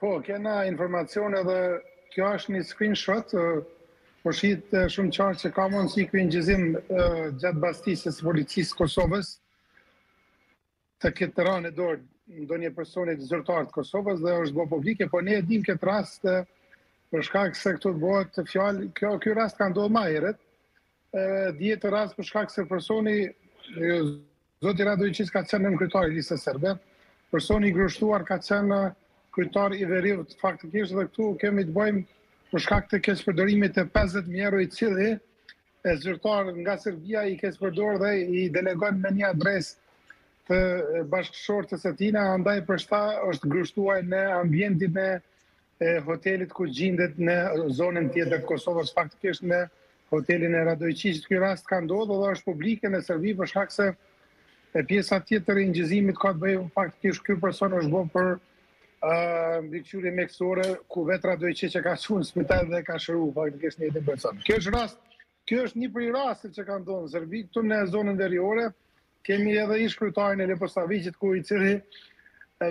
Po, kena informacione dhe kjo është një screenshot, po shihet shumë qartë që ka mundësi ku n'inçizim gjatë bastisjes së policisë së Kosovës të ketë ra në dorë ndonjë personit zyrtar të Kosovës dhe është bo publike, po ne e dimë këtë rast për shkak se këtu bëhet fjalë, ky ky rast ka ndodhë ma herët, dihet rast për shkak se personi Zoti Radojiçiq ka qenë nënkryetar i Listës Serbe. Personi i grushtuar ka qenë kryetar i veriut. Faktikisht dhe këtu kemi të bëjmë për shkak të keqpërdorimit të 50.000 euro i cili zyrtar nga Serbia i keqpërdor dhe i delegon në një adresë të bashkëshortes së tina, andaj për këtë është grushtuar në ambientin e e hotelit ku gjindet në zonën tjetër të Kosovës, faktikisht në hotelin e Radojiçiqit. Ky rast ka ndodhë dhe është publike në Serbi për shkak se e pjesa tjetër e inçizimit ka të bëjë faktikisht ky person është bërë për mbikëqyrje mjekësore ku vetë Radojiçiq e ka çuar në spital dhe e ka shëruar faktikisht njëjtin person. Kjo është rast, kjo është një prej rasteve që ka ndodhur në Serbi këtu në zonën veriore Kemi edhe ish-kryetarin e Leposaviqit ku i cili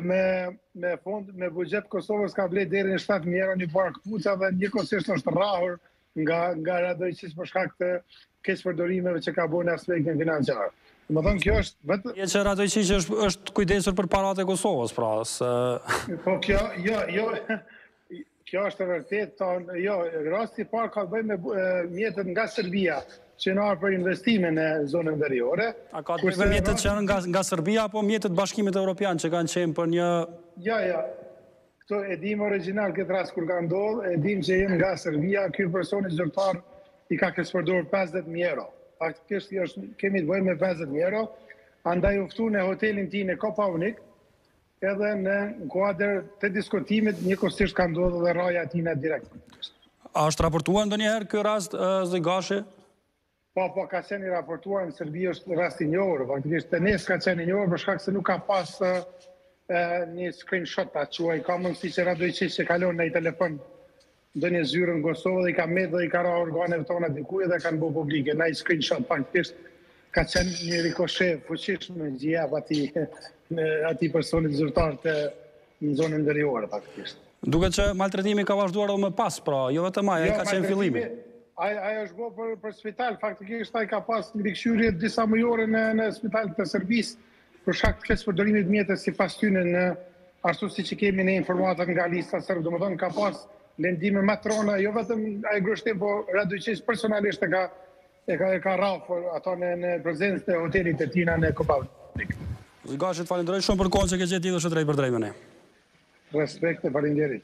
me me fond me buxhet të Kosovës ka blerë deri në 7 mijë euro një palë këpucë dhe njëkohësisht është rrahur nga nga Radojiçiq për shkak të keqpërdorimeve që ka bërë në aspektin financiar. Me thënë, kjo është vetë... Jo që Radojiçiq është, është kujdesur për paratë e Kosovës, pra, se... Po, kjo, jo, jo, Kjo është e vërteta, jo, rasti i parë ka të bëjë me mjetet nga Serbia, që janë ndarë për investime në zonën veriore. A ka të bëjë me mjetet që janë nga, nga Serbia, apo mjetet e Bashkimit Europian që kanë qenë për një... Jo, jo, këtu e dimë origjinal këtë rast kur ka ndodhë, e dimë që janë nga Serbia, ky personi zyrtar i ka keqpërdorë 50.000 euro. Faktikisht, kemi të bëjmë me 50.000 euro, andaj u ftu në hotelin e tij në Kopaonik, Edhe në kuadër të diskutimit, njëkohësisht ka ndodhë dhe rrahja e tina direkt. A është raportuar ndonjëherë ky rast zoti Gashi? Po, po, ka qenë i raportuar në Serbi është rast i njohur, faktikisht te ne s'ka qenë i njohur, për shkak se nuk ka pas një screenshot, a që ka mundësi që Radojiçiq e ka lanë nji telefon N'ndonjë zyrë në Kosovë dhe i ka mbet dhe i ka ra organeve tona dikuje dhe e kanë bo publike. Ai screenshot faktikisht ka qenë një rikoshe e fuqishme që i jep atij personit zyrtar në zonën veriore faktikisht. Duket që maltretimi ka vazhduar dhe më pas, pra, jo vetëm ajo, jo, ka qenë fillimi. Ai është bo për, për spital, faktikisht ai ka pas mbikëqyrje disamujore në, në spital të Serbisë, për shkak të keqpërdorimit mjeteve sipas tyne ashtu siç i kemi në informatat nga Lista Serbe, domethënë ka pas lëndime ma t'rona, jo vetëm ai grushtimi, po Radojiçiç personalisht e ka e ka e ka rrah ato në në prezencë të hotelit të Tina në Kopavë. Gashi, të falënderoj shumë për kohën që ke gjetë të lidhesh drejtpërdrejt me ne. Respekt e faleminderit.